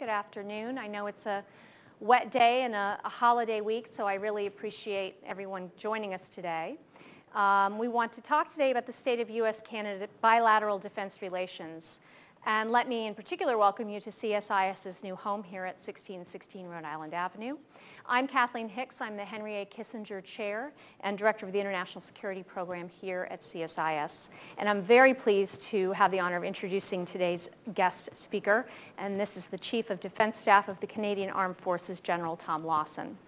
Good afternoon. I know it's a wet day and a, a holiday week, so I really appreciate everyone joining us today. Um, we want to talk today about the state of U.S.-Canada bilateral defense relations. And let me in particular welcome you to CSIS's new home here at 1616 Rhode Island Avenue. I'm Kathleen Hicks. I'm the Henry A. Kissinger Chair and Director of the International Security Program here at CSIS. And I'm very pleased to have the honor of introducing today's guest speaker. And this is the Chief of Defense Staff of the Canadian Armed Forces, General Tom Lawson.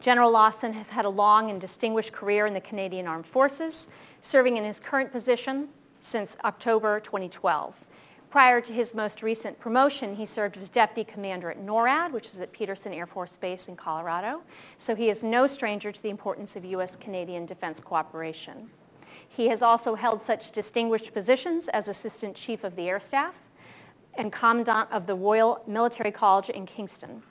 General Lawson has had a long and distinguished career in the Canadian Armed Forces, serving in his current position since October 2012. Prior to his most recent promotion, he served as deputy commander at NORAD, which is at Peterson Air Force Base in Colorado. So he is no stranger to the importance of U.S.-Canadian defense cooperation. He has also held such distinguished positions as Assistant Chief of the Air Staff and Commandant of the Royal Military College in Kingston.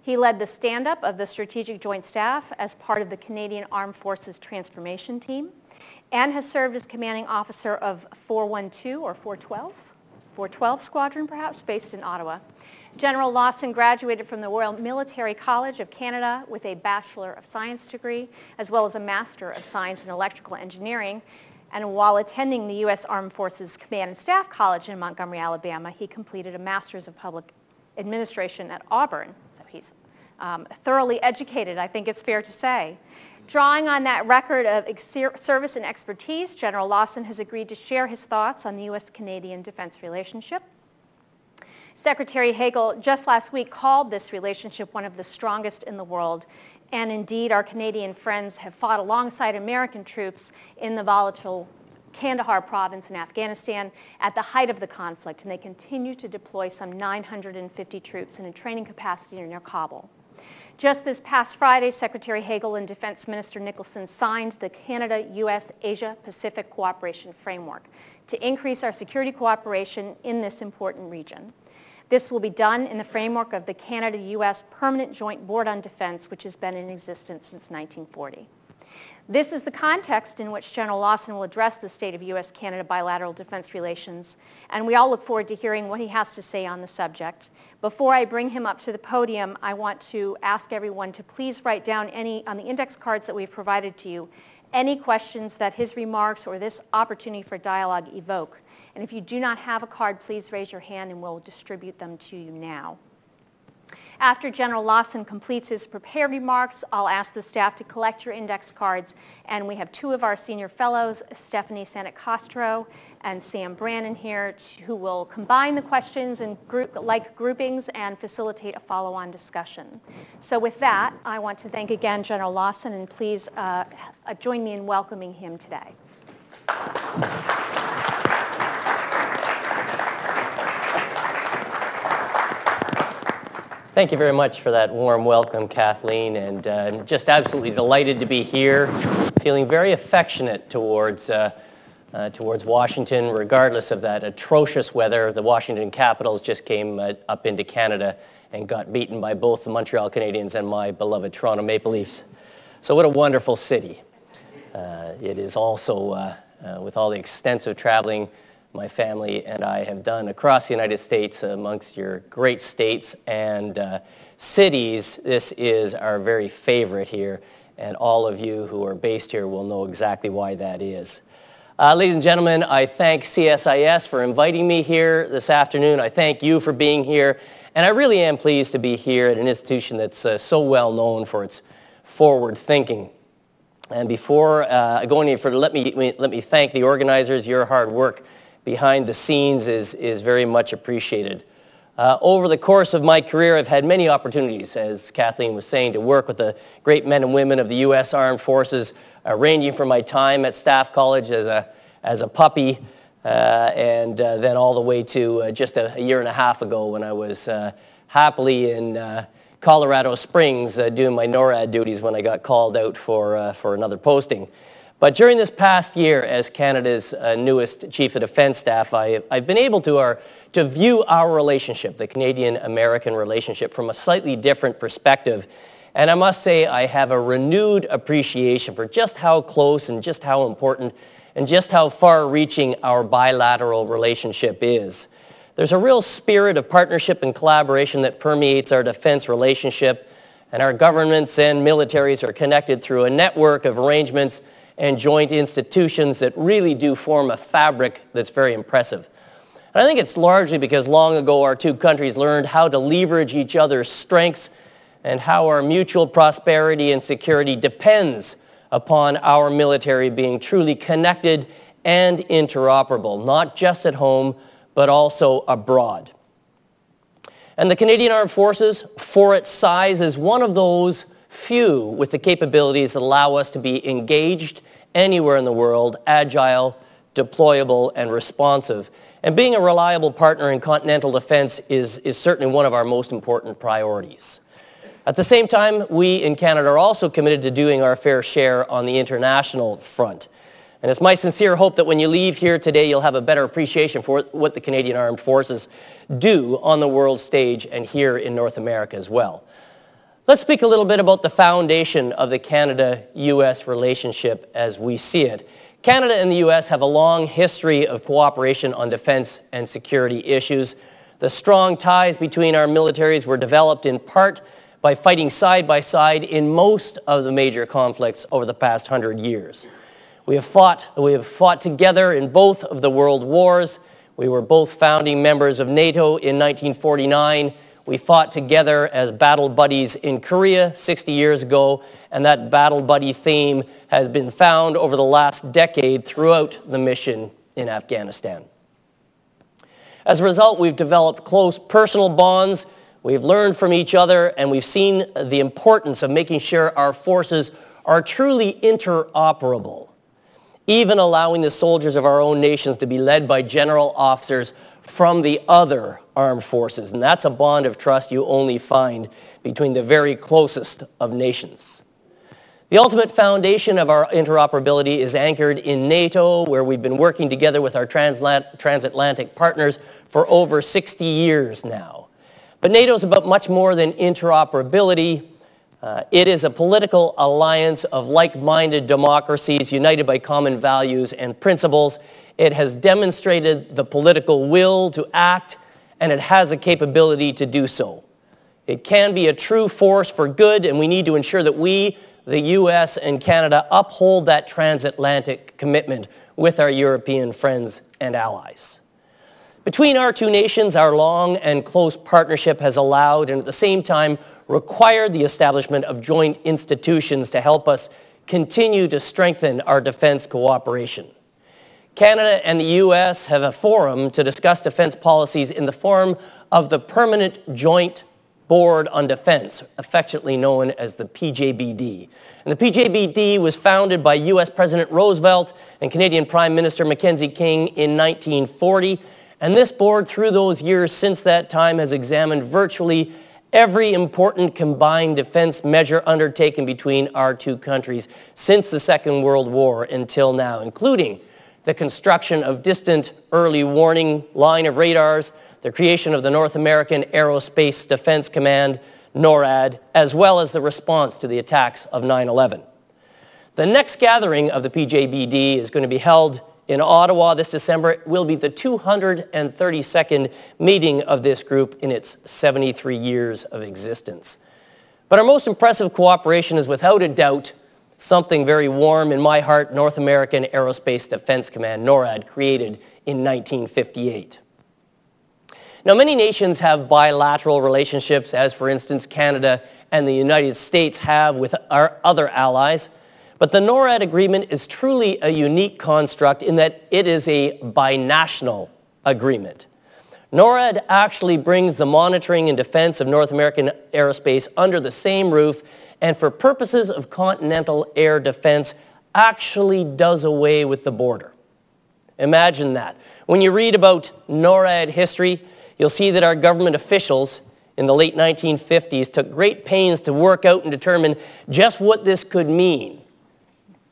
He led the stand-up of the Strategic Joint Staff as part of the Canadian Armed Forces Transformation Team and has served as commanding officer of 412 or 412 412 Squadron, perhaps, based in Ottawa. General Lawson graduated from the Royal Military College of Canada with a Bachelor of Science degree, as well as a Master of Science in Electrical Engineering. And while attending the U.S. Armed Forces Command and Staff College in Montgomery, Alabama, he completed a Master's of Public Administration at Auburn. So he's um, thoroughly educated, I think it's fair to say. Drawing on that record of service and expertise, General Lawson has agreed to share his thoughts on the U.S.-Canadian defense relationship. Secretary Hagel just last week called this relationship one of the strongest in the world, and indeed our Canadian friends have fought alongside American troops in the volatile Kandahar province in Afghanistan at the height of the conflict, and they continue to deploy some 950 troops in a training capacity near Kabul. Just this past Friday, Secretary Hagel and Defense Minister Nicholson signed the Canada-U.S.-Asia-Pacific Cooperation Framework to increase our security cooperation in this important region. This will be done in the framework of the Canada-U.S. Permanent Joint Board on Defense, which has been in existence since 1940. This is the context in which General Lawson will address the state of U.S.-Canada bilateral defense relations, and we all look forward to hearing what he has to say on the subject. Before I bring him up to the podium, I want to ask everyone to please write down any, on the index cards that we've provided to you, any questions that his remarks or this opportunity for dialogue evoke. And if you do not have a card, please raise your hand and we'll distribute them to you now. After General Lawson completes his prepared remarks, I'll ask the staff to collect your index cards. And we have two of our senior fellows, Stephanie Kostro and Sam Brannen here, who will combine the questions in group, like groupings and facilitate a follow-on discussion. So with that, I want to thank again General Lawson, and please uh, join me in welcoming him today. Thank you very much for that warm welcome, Kathleen, and uh, just absolutely delighted to be here, feeling very affectionate towards, uh, uh, towards Washington, regardless of that atrocious weather. The Washington Capitals just came uh, up into Canada and got beaten by both the Montreal Canadiens and my beloved Toronto Maple Leafs. So what a wonderful city. Uh, it is also, uh, with all the extensive traveling my family and I have done across the United States amongst your great states and uh, cities. This is our very favorite here, and all of you who are based here will know exactly why that is. Uh, ladies and gentlemen, I thank CSIS for inviting me here this afternoon. I thank you for being here, and I really am pleased to be here at an institution that's uh, so well known for its forward thinking. And before uh, going any further, let me, let me thank the organizers. Your hard work behind the scenes is, is very much appreciated. Uh, over the course of my career, I've had many opportunities, as Kathleen was saying, to work with the great men and women of the U.S. Armed Forces, uh, ranging from my time at Staff College as a, as a puppy uh, and uh, then all the way to uh, just a, a, year and a half ago when I was uh, happily in Colorado Springs doing my NORAD duties when I got called out for, for another posting. But during this past year, as Canada's uh, newest Chief of Defence Staff, I, have been able to, our, to view our relationship, the Canadian-American relationship, from a slightly different perspective. And I must say I have a renewed appreciation for just how close and just how important and just how far-reaching our bilateral relationship is. There's a real spirit of partnership and collaboration that permeates our defense relationship, and our governments and militaries are connected through a network of arrangements and joint institutions that really do form a fabric that's very impressive. And I think it's largely because long ago our two countries learned how to leverage each other's strengths and how our mutual prosperity and security depends upon our military being truly connected and interoperable, not just at home, but also abroad. And the Canadian Armed Forces, for its size, is one of those few with the capabilities that allow us to be engaged anywhere in the world, agile, deployable, and responsive. And being a reliable partner in continental defense is, is certainly one of our most important priorities. At the same time, we in Canada are also committed to doing our fair share on the international front. And it's my sincere hope that when you leave here today, you'll have a better appreciation for what the Canadian Armed Forces do on the world stage and here in North America as well. Let's speak a little bit about the foundation of the Canada-U.S. relationship as we see it. Canada and the U.S. have a long history of cooperation on defense and security issues. The strong ties between our militaries were developed in part by fighting side by side in most of the major conflicts over the past hundred years. We have fought, we have fought together in both of the world wars. We were both founding members of NATO in 1949 we fought together as battle buddies in Korea 60 years ago, and that battle buddy theme has been found over the last decade throughout the mission in Afghanistan. As a result, we've developed close personal bonds, we've learned from each other, and we've seen the importance of making sure our forces are truly interoperable, even allowing the soldiers of our own nations to be led by general officers from the other armed forces. And that's a bond of trust you only find between the very closest of nations. The ultimate foundation of our interoperability is anchored in NATO, where we've been working together with our transatlantic partners for over 60 years now. But NATO is about much more than interoperability. Uh, it is a political alliance of like-minded democracies united by common values and principles. It has demonstrated the political will to act, and it has a capability to do so. It can be a true force for good, and we need to ensure that we, the U.S. and Canada, uphold that transatlantic commitment with our European friends and allies. Between our two nations, our long and close partnership has allowed and at the same time required the establishment of joint institutions to help us continue to strengthen our defense cooperation. Canada and the U.S. have a forum to discuss defense policies in the form of the Permanent Joint Board on Defense, affectionately known as the PJBD. And the PJBD was founded by U.S. President Roosevelt and Canadian Prime Minister Mackenzie King in 1940. And this board, through those years since that time, has examined virtually every important combined defense measure undertaken between our two countries since the Second World War until now, including the construction of distant early warning line of radars, the creation of the North American Aerospace Defense Command, NORAD, as well as the response to the attacks of 9-11. The next gathering of the PJBD is going to be held in Ottawa this December. It will be the 232nd meeting of this group in its 73 years of existence. But our most impressive cooperation is without a doubt something very warm in my heart, North American Aerospace Defense Command, NORAD, created in 1958. Now, many nations have bilateral relationships, as for instance Canada and the United States have with our other allies. But the NORAD agreement is truly a unique construct in that it is a binational agreement. NORAD actually brings the monitoring and defense of North American aerospace under the same roof and for purposes of continental air defense actually does away with the border. Imagine that. When you read about NORAD history, you'll see that our government officials in the late 1950s took great pains to work out and determine just what this could mean.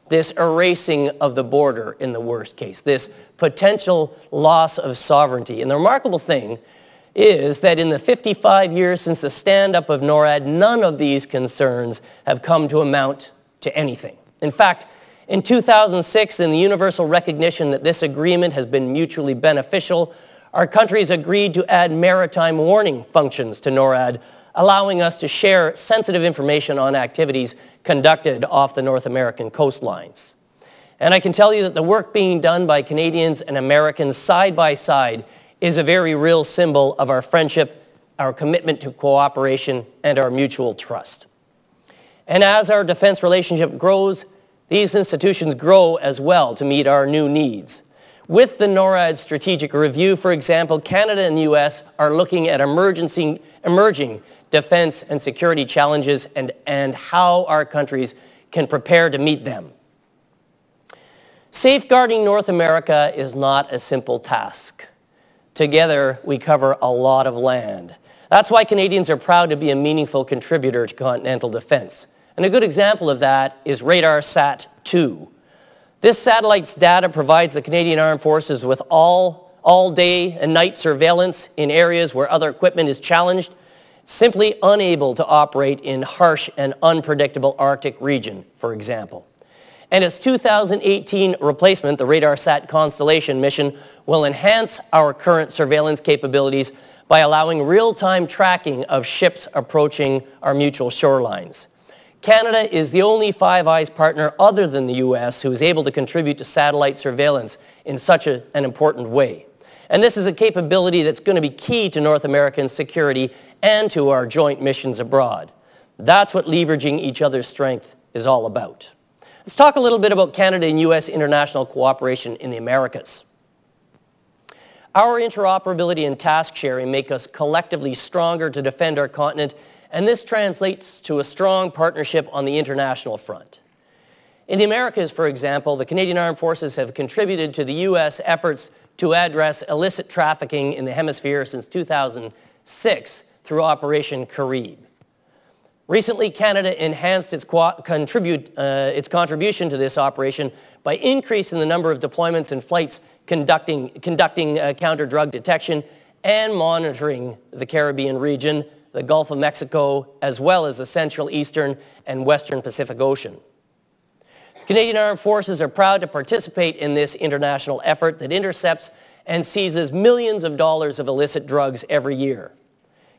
This erasing of the border in the worst case, this potential loss of sovereignty. And the remarkable thing is that in the 55 years since the stand-up of NORAD, none of these concerns have come to amount to anything. In fact, in 2006, in the universal recognition that this agreement has been mutually beneficial, our countries agreed to add maritime warning functions to NORAD, allowing us to share sensitive information on activities conducted off the North American coastlines. And I can tell you that the work being done by Canadians and Americans side by side is a very real symbol of our friendship, our commitment to cooperation, and our mutual trust. And as our defense relationship grows, these institutions grow as well to meet our new needs. With the NORAD strategic review, for example, Canada and the U.S. are looking at emerging defense and security challenges and, and how our countries can prepare to meet them. Safeguarding North America is not a simple task. Together, we cover a lot of land. That's why Canadians are proud to be a meaningful contributor to continental defense. And a good example of that is RADARSAT-2. This satellite's data provides the Canadian Armed Forces with all, all day and night surveillance in areas where other equipment is challenged, simply unable to operate in harsh and unpredictable Arctic region, for example. And its 2018 replacement, the RADARSAT Constellation mission, will enhance our current surveillance capabilities by allowing real-time tracking of ships approaching our mutual shorelines. Canada is the only Five Eyes partner other than the U.S. who is able to contribute to satellite surveillance in such a, an important way. And this is a capability that's going to be key to North American security and to our joint missions abroad. That's what leveraging each other's strength is all about. Let's talk a little bit about Canada and U.S. international cooperation in the Americas. Our interoperability and task sharing make us collectively stronger to defend our continent and this translates to a strong partnership on the international front. In the Americas, for example, the Canadian Armed Forces have contributed to the U.S. efforts to address illicit trafficking in the hemisphere since 2006 through Operation Carib. Recently, Canada enhanced its, contribute, uh, its, contribution to this operation by increasing the number of deployments and flights conducting, conducting uh, counter-drug detection and monitoring the Caribbean region the Gulf of Mexico, as well as the Central, Eastern, and Western Pacific Ocean. The Canadian Armed Forces are proud to participate in this international effort that intercepts and seizes millions of dollars of illicit drugs every year.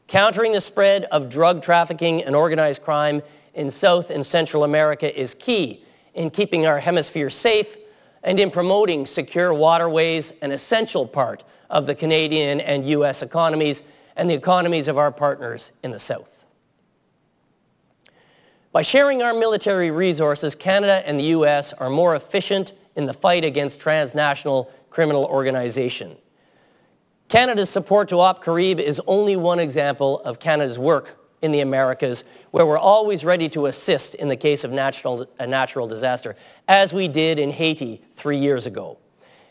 Countering the spread of drug trafficking and organized crime in South and Central America is key in keeping our hemisphere safe and in promoting secure waterways, an essential part of the Canadian and U.S. economies and the economies of our partners in the South. By sharing our military resources, Canada and the U.S. are more efficient in the fight against transnational criminal organization. Canada's support to Op Carib is only one example of Canada's work in the Americas, where we're always ready to assist in the case of natural, a natural disaster, as we did in Haiti three years ago.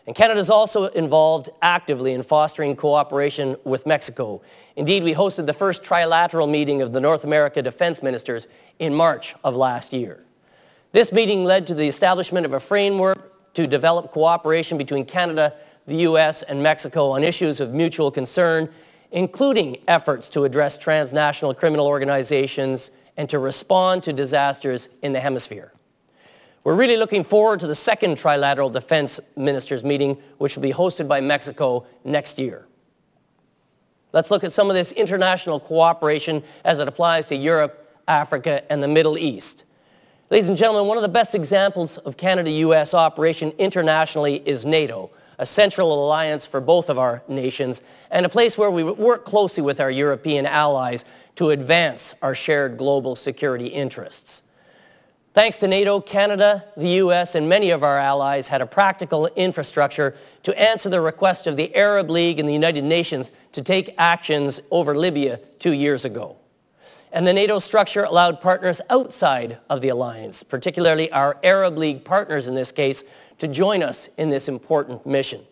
And Canada is also involved actively in fostering cooperation with Mexico. Indeed, we hosted the first trilateral meeting of the North America defense ministers in March of last year. This meeting led to the establishment of a framework to develop cooperation between Canada, the U.S., and Mexico on issues of mutual concern, including efforts to address transnational criminal organizations and to respond to disasters in the hemisphere. We're really looking forward to the second trilateral defense ministers meeting, which will be hosted by Mexico next year. Let's look at some of this international cooperation as it applies to Europe, Africa, and the Middle East. Ladies and gentlemen, one of the best examples of Canada-U.S. operation internationally is NATO, a central alliance for both of our nations, and a place where we work closely with our European allies to advance our shared global security interests. Thanks to NATO, Canada, the U.S., and many of our allies had a practical infrastructure to answer the request of the Arab League and the United Nations to take actions over Libya two years ago. And the NATO structure allowed partners outside of the alliance, particularly our Arab League partners in this case, to join us in this important mission.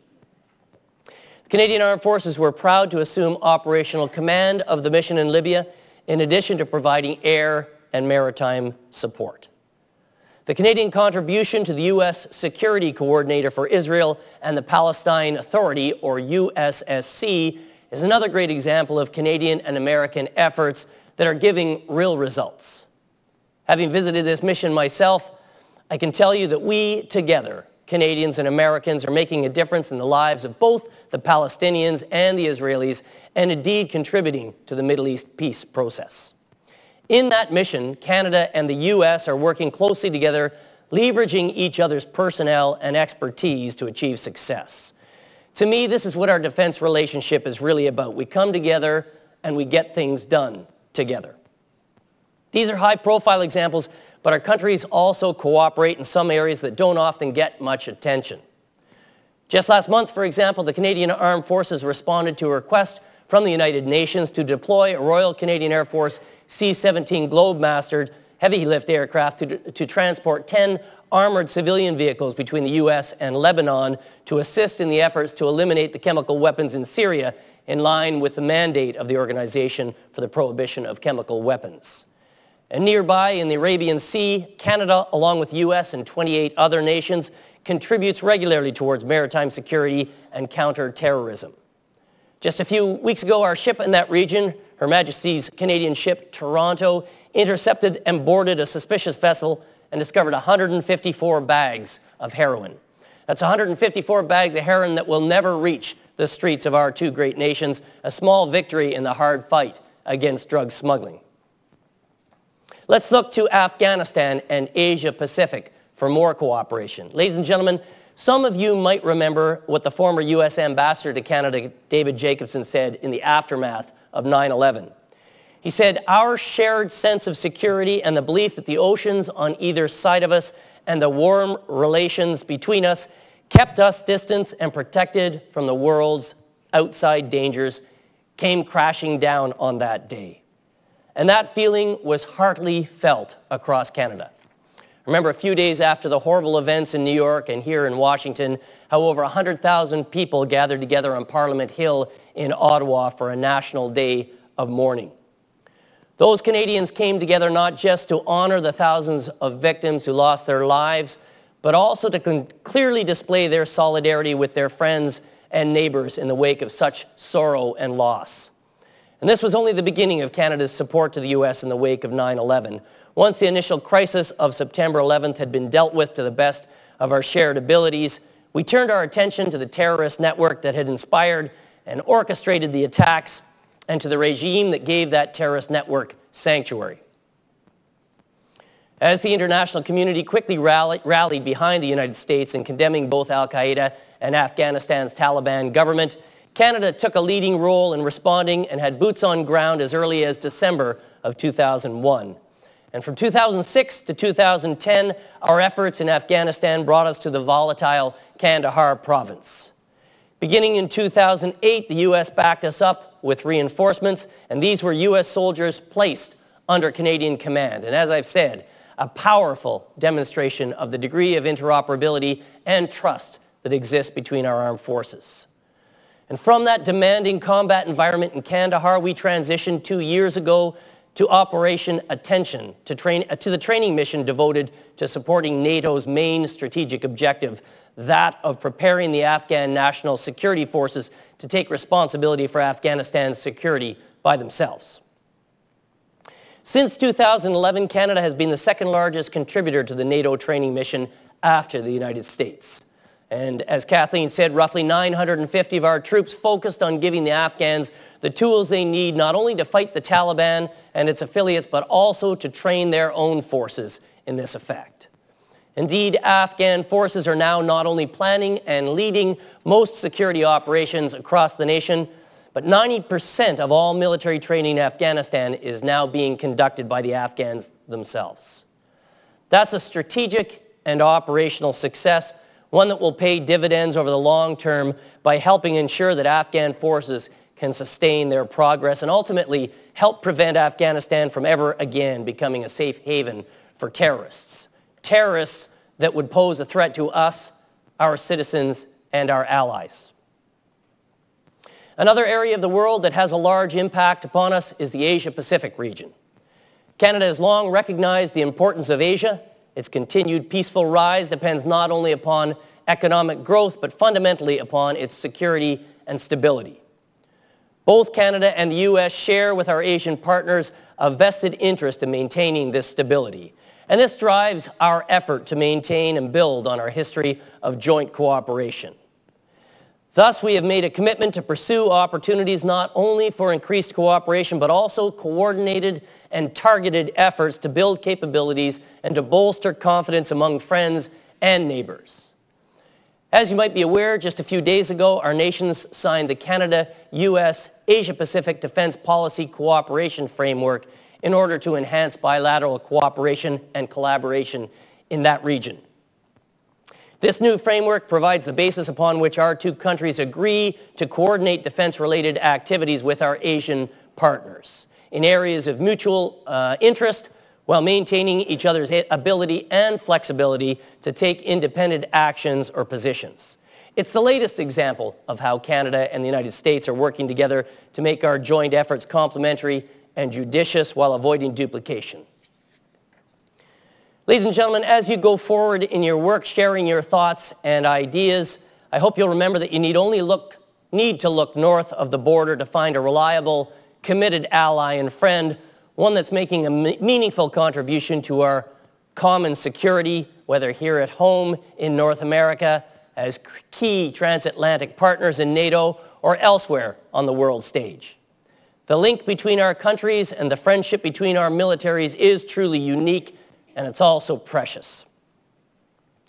The Canadian Armed Forces were proud to assume operational command of the mission in Libya, in addition to providing air and maritime support. The Canadian contribution to the U.S. Security Coordinator for Israel and the Palestine Authority, or USSC, is another great example of Canadian and American efforts that are giving real results. Having visited this mission myself, I can tell you that we together Canadians and Americans are making a difference in the lives of both the Palestinians and the Israelis, and indeed contributing to the Middle East peace process. In that mission, Canada and the U.S. are working closely together, leveraging each other's personnel and expertise to achieve success. To me, this is what our defense relationship is really about. We come together and we get things done together. These are high-profile examples, but our countries also cooperate in some areas that don't often get much attention. Just last month, for example, the Canadian Armed Forces responded to a request from the United Nations to deploy a Royal Canadian Air Force C-17 Globemaster heavy lift aircraft to, to transport 10 armored civilian vehicles between the U.S. and Lebanon to assist in the efforts to eliminate the chemical weapons in Syria in line with the mandate of the Organization for the Prohibition of Chemical Weapons. And nearby in the Arabian Sea, Canada, along with U.S. and 28 other nations, contributes regularly towards maritime security and counter-terrorism. Just a few weeks ago, our ship in that region, Her Majesty's Canadian ship Toronto, intercepted and boarded a suspicious vessel and discovered 154 bags of heroin. That's 154 bags of heroin that will never reach the streets of our two great nations, a small victory in the hard fight against drug smuggling. Let's look to Afghanistan and Asia Pacific for more cooperation. Ladies and gentlemen, some of you might remember what the former U.S. Ambassador to Canada, David Jacobson, said in the aftermath of 9-11. He said, our shared sense of security and the belief that the oceans on either side of us and the warm relations between us kept us distant and protected from the world's outside dangers came crashing down on that day. And that feeling was heartily felt across Canada. Remember a few days after the horrible events in New York and here in Washington, how over 100,000 people gathered together on Parliament Hill in Ottawa for a national day of mourning. Those Canadians came together not just to honor the thousands of victims who lost their lives, but also to clearly display their solidarity with their friends and neighbors in the wake of such sorrow and loss. And this was only the beginning of Canada's support to the U.S. in the wake of 9-11. Once the initial crisis of September 11th had been dealt with to the best of our shared abilities, we turned our attention to the terrorist network that had inspired and orchestrated the attacks and to the regime that gave that terrorist network sanctuary. As the international community quickly rallied behind the United States in condemning both al-Qaeda and Afghanistan's Taliban government, Canada took a leading role in responding and had boots on ground as early as December of 2001. And from 2006 to 2010, our efforts in Afghanistan brought us to the volatile Kandahar province. Beginning in 2008, the U.S. backed us up with reinforcements, and these were U.S. soldiers placed under Canadian command. And as I've said, a powerful demonstration of the degree of interoperability and trust that exists between our armed forces. And from that demanding combat environment in Kandahar, we transitioned two years ago to Operation Attention, to, train, uh, to the training mission devoted to supporting NATO's main strategic objective, that of preparing the Afghan National Security Forces to take responsibility for Afghanistan's security by themselves. Since 2011, Canada has been the second largest contributor to the NATO training mission after the United States. And as Kathleen said, roughly 950 of our troops focused on giving the Afghans the tools they need not only to fight the Taliban and its affiliates, but also to train their own forces in this effect. Indeed, Afghan forces are now not only planning and leading most security operations across the nation, but 90% of all military training in Afghanistan is now being conducted by the Afghans themselves. That's a strategic and operational success one that will pay dividends over the long term by helping ensure that Afghan forces can sustain their progress and ultimately help prevent Afghanistan from ever again becoming a safe haven for terrorists. Terrorists that would pose a threat to us, our citizens, and our allies. Another area of the world that has a large impact upon us is the Asia-Pacific region. Canada has long recognized the importance of Asia its continued peaceful rise depends not only upon economic growth, but fundamentally upon its security and stability. Both Canada and the U.S. share with our Asian partners a vested interest in maintaining this stability. And this drives our effort to maintain and build on our history of joint cooperation. Thus, we have made a commitment to pursue opportunities not only for increased cooperation, but also coordinated and targeted efforts to build capabilities and to bolster confidence among friends and neighbors. As you might be aware, just a few days ago, our nations signed the Canada-U.S. Asia-Pacific Defense Policy Cooperation Framework in order to enhance bilateral cooperation and collaboration in that region. This new framework provides the basis upon which our two countries agree to coordinate defense-related activities with our Asian partners in areas of mutual uh, interest while maintaining each other's ability and flexibility to take independent actions or positions. It's the latest example of how Canada and the United States are working together to make our joint efforts complementary and judicious while avoiding duplication. Ladies and gentlemen, as you go forward in your work sharing your thoughts and ideas, I hope you'll remember that you need only look, need to look north of the border to find a reliable, committed ally and friend, one that's making a meaningful contribution to our common security, whether here at home in North America, as key transatlantic partners in NATO, or elsewhere on the world stage. The link between our countries and the friendship between our militaries is truly unique and it's also precious.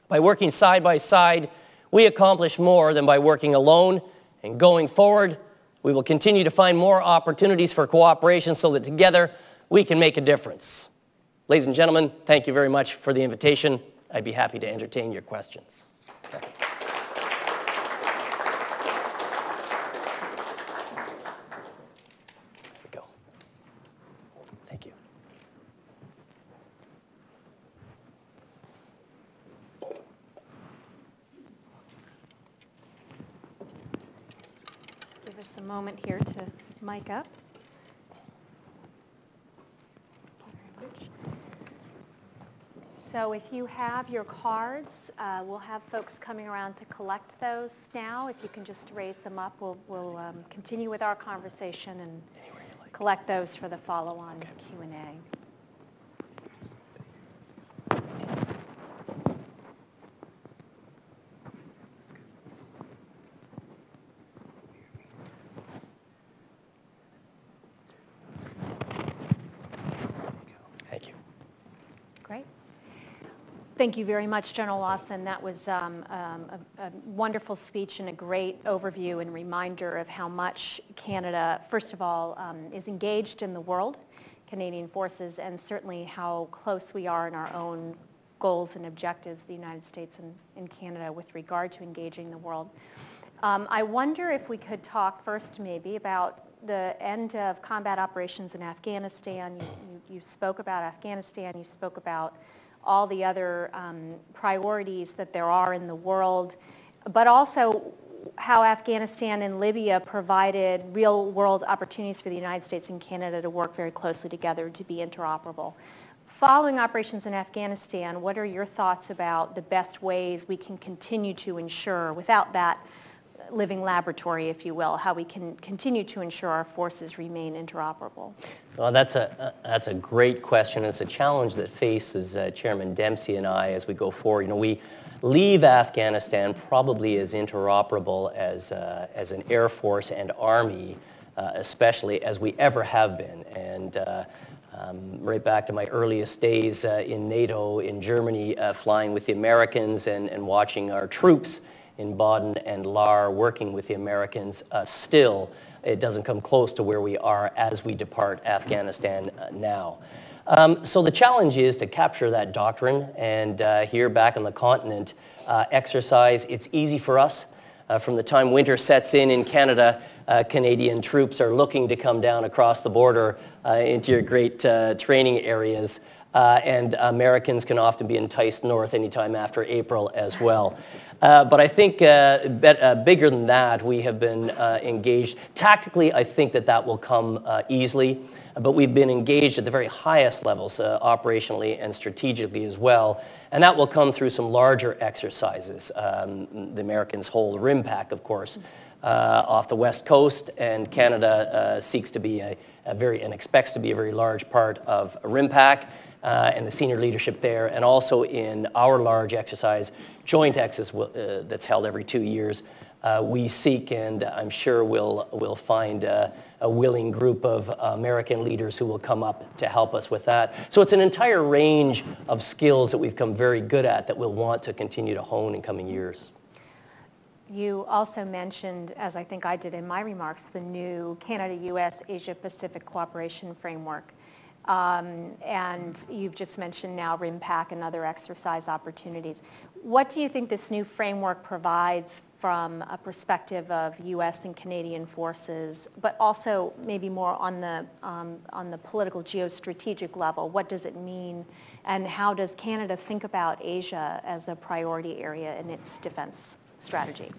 By working side by side, we accomplish more than by working alone, and going forward, we will continue to find more opportunities for cooperation so that together we can make a difference. Ladies and gentlemen, thank you very much for the invitation. I'd be happy to entertain your questions. Okay. Moment here to mic up. So if you have your cards, uh, we'll have folks coming around to collect those now. If you can just raise them up, we'll, we'll um, continue with our conversation and collect those for the follow-on Q&A. Thank you very much, General Lawson. That was um, um, a, a, wonderful speech and a great overview and reminder of how much Canada, first of all, um, is engaged in the world, Canadian forces, and certainly how close we are in our own goals and objectives, the United States and, and Canada, with regard to engaging the world. Um, I wonder if we could talk first maybe about the end of combat operations in Afghanistan. You, you, you spoke about Afghanistan. You spoke about all the other um, priorities that there are in the world, but also how Afghanistan and Libya provided real world opportunities for the United States and Canada to work very closely together to be interoperable. Following operations in Afghanistan, what are your thoughts about the best ways we can continue to ensure, without that living laboratory, if you will, how we can continue to ensure our forces remain interoperable? Well, that's a, that's a great question. It's a challenge that faces uh, Chairman Dempsey and I as we go forward. You know, we leave Afghanistan probably as interoperable as, uh, as an Air Force and Army, uh, especially as we ever have been. And uh, um, right back to my earliest days uh, in NATO in Germany, uh, flying with the Americans and, and watching our troops in Baden and Lahr working with the Americans uh, still it doesn't come close to where we are as we depart Afghanistan uh, now. Um, so the challenge is to capture that doctrine and uh, here back on the continent uh, exercise. It's easy for us. Uh, from the time winter sets in in Canada, uh, Canadian troops are looking to come down across the border into your great training areas. And Americans can often be enticed north anytime after April as well. Uh, but I think uh, bet, uh, bigger than that, we have been uh, engaged. Tactically, I think that that will come uh, easily, but we've been engaged at the very highest levels, uh, operationally and strategically as well. And that will come through some larger exercises. Um, the Americans hold RIMPAC, of course, off the west coast, and Canada seeks to be a, a, very and expects to be a very large part of RIMPAC. Uh, and the senior leadership there, and also in our large exercise, joint exercise uh, that's held every two years, uh, we seek, and I'm sure we'll, we'll find uh, a willing group of American leaders who will come up to help us with that. So it's an entire range of skills that we've come very good at that we'll want to continue to hone in coming years. You also mentioned, as I think I did in my remarks, the new Canada-U.S. Asia-Pacific Cooperation Framework. Um, and you've just mentioned now RIMPAC and other exercise opportunities. What do you think this new framework provides from a perspective of U.S. and Canadian forces, but also maybe more on the, um, on the political geostrategic level? What does it mean and how does Canada think about Asia as a priority area in its defense strategy?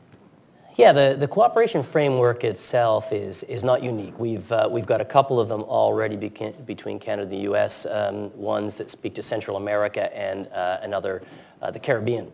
Yeah, the, the cooperation framework itself is, is not unique. We've, uh, we've got a couple of them already beca- between Canada and the U.S., um, ones that speak to Central America and uh, another, uh, the Caribbean.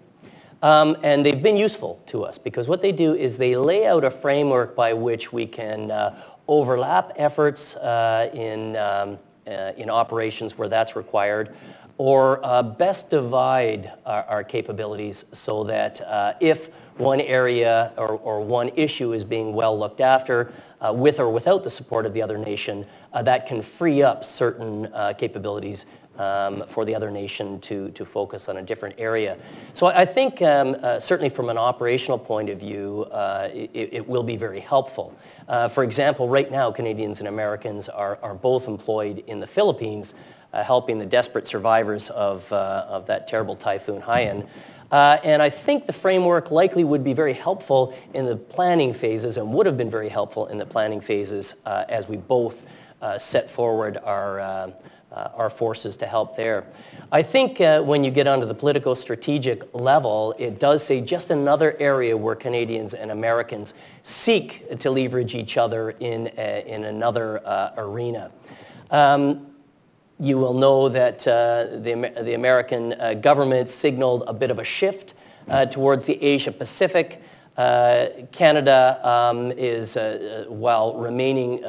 Um, and they've been useful to us because what they do is they lay out a framework by which we can uh, overlap efforts uh, in, um, uh, in operations where that's required or best divide our, our, capabilities so that if one area or, or one issue is being well looked after uh, with or without the support of the other nation, uh, that can free up certain uh, capabilities um, for the other nation to, to focus on a different area. So I think um, uh, certainly from an operational point of view, uh, it, it, will be very helpful. Uh, for example, right now Canadians and Americans are, are both employed in the Philippines helping the desperate survivors of, of that terrible Typhoon Haiyan. Uh, and I think the framework likely would be very helpful in the planning phases and would have been very helpful in the planning phases uh, as we both uh, set forward our, uh, uh, our forces to help there. I think uh, when you get onto the political strategic level, it does say just another area where Canadians and Americans seek to leverage each other in, in another arena. Um, you will know that uh, the, the American uh, government signaled a bit of a shift uh, towards the Asia Pacific. Uh, Canada um, is, while remaining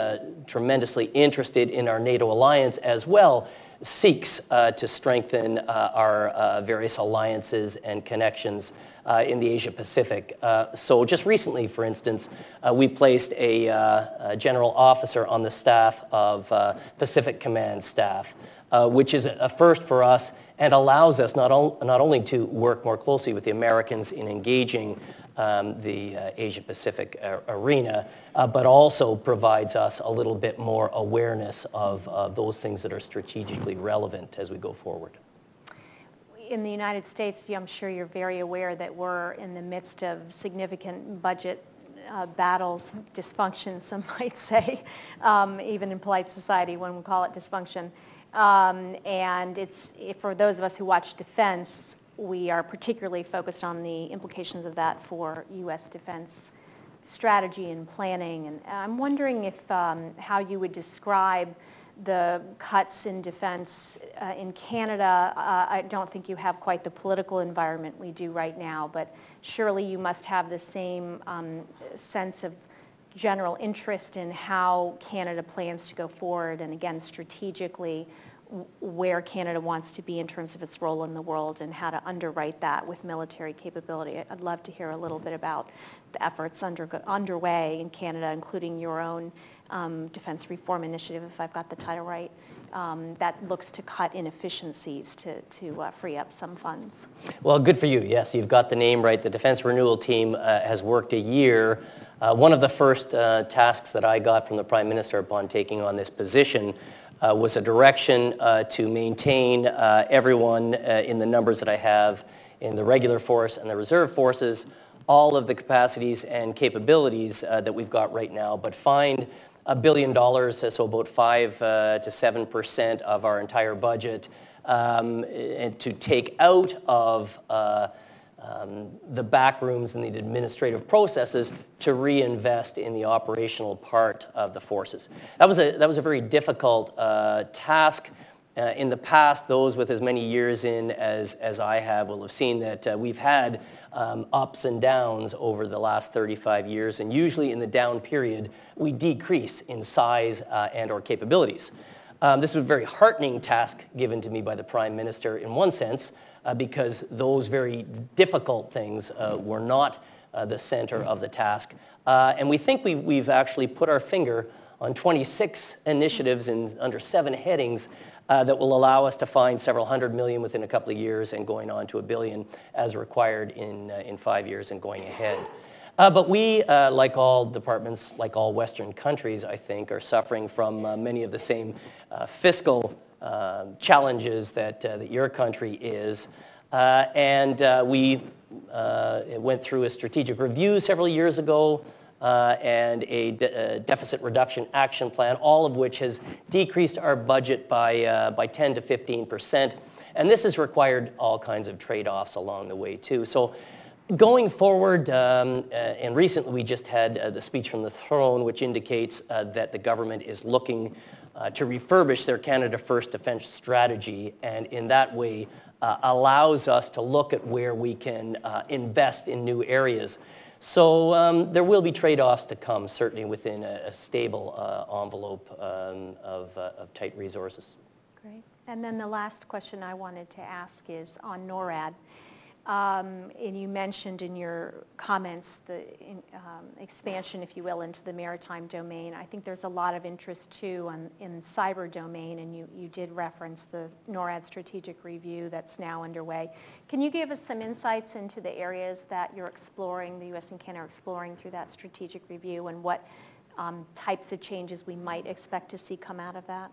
tremendously interested in our NATO alliance as well, seeks to strengthen our various alliances and connections uh, in the Asia Pacific. Uh, so just recently, for instance, uh, we placed a, a, general officer on the staff of Pacific Command staff, which is a first for us and allows us not, not only to work more closely with the Americans in engaging um, the uh, Asia Pacific uh, arena, uh, but also provides us a little bit more awareness of those things that are strategically relevant as we go forward in the United States, I'm sure you're very aware that we're in the midst of significant budget uh, battles, dysfunction, some might say, um, even in polite society, when we call it dysfunction. Um, and it's, for those of us who watch defense, we are particularly focused on the implications of that for U.S. defense strategy and planning. And I'm wondering if um, how you would describe the cuts in defense uh, in Canada, uh, I don't think you have quite the political environment we do right now, but surely you must have the same um, sense of general interest in how Canada plans to go forward and again strategically where Canada wants to be in terms of its role in the world and how to underwrite that with military capability. I'd love to hear a little bit about the efforts under, underway in Canada, including your own um, Defense Reform Initiative, if I've got the title right, um, that looks to cut inefficiencies to, to uh, free up some funds. Well, good for you. Yes, you've got the name right. The Defense Renewal Team uh, has worked a year. Uh, one of the first uh, tasks that I got from the Prime Minister upon taking on this position uh, was a direction uh, to maintain everyone in the numbers that I have in the regular force and the reserve forces, all of the capacities and capabilities that we've got right now, but find a billion dollars, so about 5 uh, to 7 percent of our entire budget, um, and to take out of uh, um, the back rooms and the administrative processes to reinvest in the operational part of the forces. That was a, that was a very difficult uh, task. Uh, in the past, those with as many years in as, as I have will have seen that uh, we've had um, ups and downs over the last 35 years, and usually in the down period, we decrease in size uh, and or capabilities. Um, this was a very heartening task given to me by the Prime Minister in one sense, uh, because those very difficult things uh, were not uh, the center of the task. And we think we, we've actually put our finger on 26 initiatives in under seven headings uh, that will allow us to find several hundred million within a couple of years and going on to a billion as required in, uh, in five years and going ahead. Uh, but we, uh, like all departments, like all Western countries, I think, are suffering from uh, many of the same uh, fiscal challenges that, that your country is. and we went through a strategic review several years ago uh, and a, de- a, deficit reduction action plan, all of which has decreased our budget by, uh, by 10 to 15 percent. And this has required all kinds of trade-offs along the way too. So going forward, um, uh, and recently we just had uh, the speech from the throne, which indicates uh, that the government is looking uh, to refurbish their Canada First defense strategy, and in that way allows us to look at where we can invest in new areas. So um, there will be trade-offs to come, certainly within a, a stable uh, envelope um, of, uh, of, tight resources. Great. And then the last question I wanted to ask is on NORAD. Um, and you mentioned in your comments the in, um, expansion, if you will, into the maritime domain. I think there's a lot of interest too on, in cyber domain, and you, you did reference the NORAD strategic review that's now underway. Can you give us some insights into the areas that you're exploring, the U.S. and Canada are exploring through that strategic review, and what um, types of changes we might expect to see come out of that?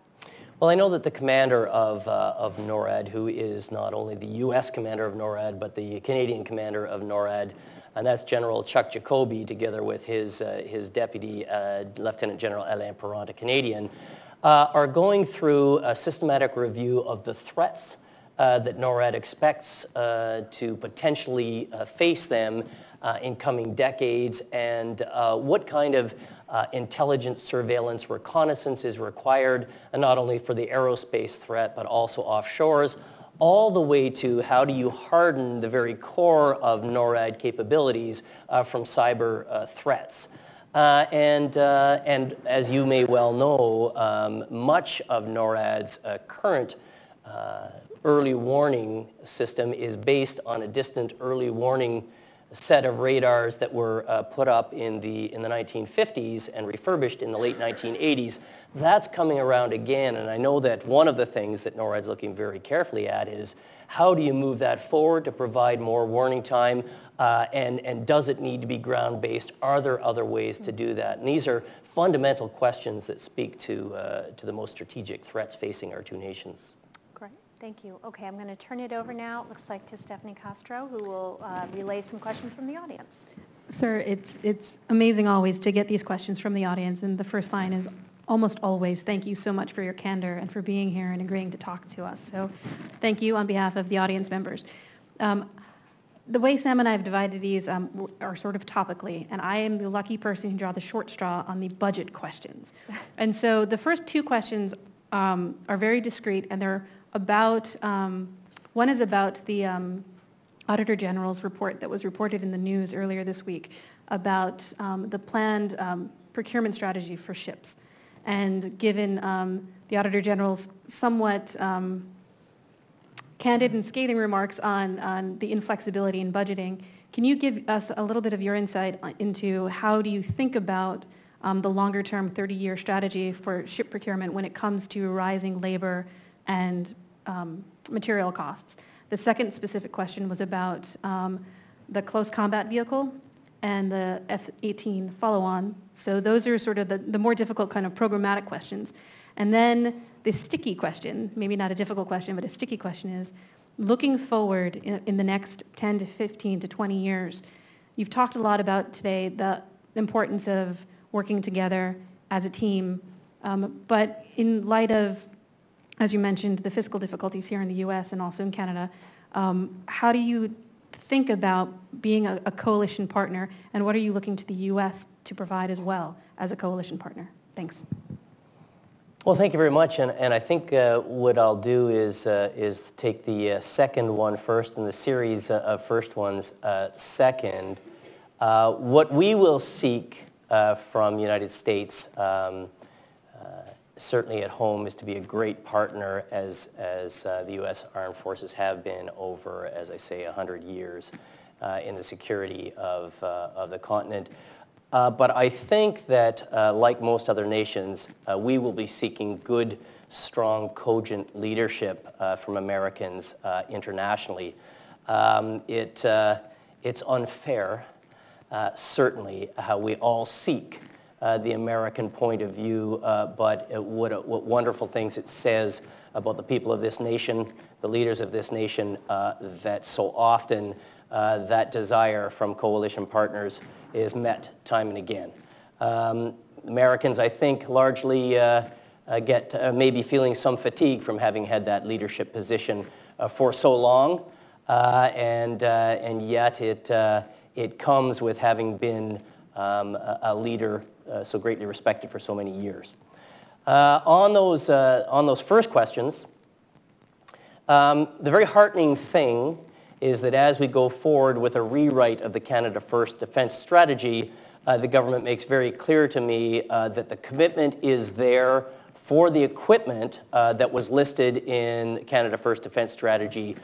Well, I know that the commander of, uh, of NORAD, who is not only the U.S. commander of NORAD, but the Canadian commander of NORAD, and that's General Chuck Jacoby, together with his, uh, his deputy, uh, Lieutenant General Alain Parent, a Canadian, uh, are going through a systematic review of the threats uh, that NORAD expects uh, to potentially face them in coming decades and what kind of uh, intelligence, surveillance, reconnaissance is required, and not only for the aerospace threat, but also offshores, all the way to how do you harden the very core of NORAD capabilities uh, from cyber uh, threats. Uh, and, uh, and as you may well know, um, much of NORAD's uh, current early warning system is based on a distant early warning set of radars that were uh, put up in the, in the 1950s and refurbished in the late 1980s. That's coming around again, and I know that one of the things that NORAD's looking very carefully at is how do you move that forward to provide more warning time, uh, and, and does it need to be ground-based? Are there other ways to do that? And these are fundamental questions that speak to, uh, to the most strategic threats facing our two nations. Thank you. Okay, I'm going to turn it over now, it looks like to Stephanie Kostro, who will uh, relay some questions from the audience. Sir, it's, it's amazing always to get these questions from the audience, and the first line is almost always, thank you so much for your candor and for being here and agreeing to talk to us. So thank you on behalf of the audience members. Um, the way Sam and I have divided these um, are sort of topically, and I am the lucky person who draw the short straw on the budget questions. and so the first two questions um, are very discreet, and they're about, um, one is about the um, Auditor General's report that was reported in the news earlier this week about um, the planned um, procurement strategy for ships. And given um, the Auditor General's somewhat candid and scathing remarks on, on the inflexibility in budgeting, can you give us a little bit of your insight into how do you think about um, the longer-term 30-year strategy for ship procurement when it comes to rising labor and um, material costs. The second specific question was about um, the close combat vehicle and the F-18 follow-on. So those are sort of the, the more difficult kind of programmatic questions. And then the sticky question, maybe not a difficult question, but a sticky question is, looking forward in, in the next 10 to 15 to 20 years, you've talked a lot about today the importance of working together as a team, um, but in light of as you mentioned, the fiscal difficulties here in the U.S. and also in Canada. Um, how do you think about being a, a, coalition partner, and what are you looking to the U.S. to provide as well as a coalition partner? Thanks. Well, thank you very much, and, and I think uh, what I'll do is, uh, is take the uh, second one first and the series uh, of first ones uh, second. Uh, what we will seek from United States um, certainly at home is to be a great partner as, as uh, the U.S. Armed Forces have been over, as I say, 100 years uh, in the security of, uh, of the continent. Uh, but I think that, uh, like most other nations, uh, we will be seeking good, strong, cogent leadership from Americans internationally. Um, it, it's unfair, certainly, how we all seek uh, the American point of view, uh, but what, what, wonderful things it says about the people of this nation, the leaders of this nation, uh, that so often uh, that desire from coalition partners is met time and again. Um, Americans, I think, largely uh, uh, get maybe feeling some fatigue from having had that leadership position for so long, and, and yet it, it comes with having been um, a, a leader uh, so greatly respected for so many years. Uh, on, those, uh, on those first questions, um, the very heartening thing is that as we go forward with a rewrite of the Canada First defense strategy, uh, the government makes very clear to me uh, that the commitment is there for the equipment uh, that was listed in Canada First defense strategy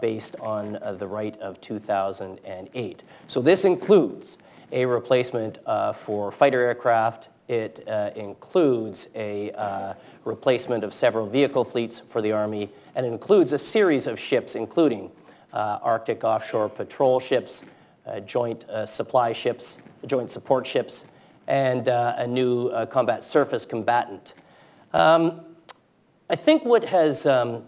based on the right of 2008. So this includes a replacement uh, for fighter aircraft. It uh, includes a uh, replacement of several vehicle fleets for the Army, and includes a series of ships, including uh, Arctic offshore patrol ships, uh, joint uh, supply ships, joint support ships, and a new combat surface combatant. Um, I think what has um,